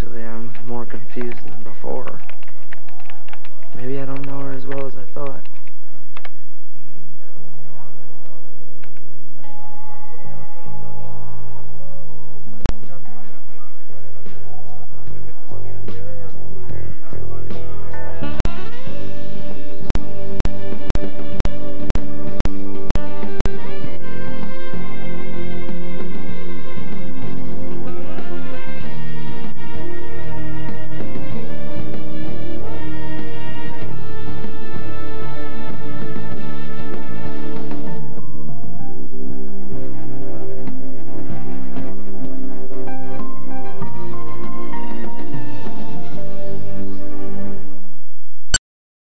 Actually, I'm more confused than before. Maybe I don't know her as well as I.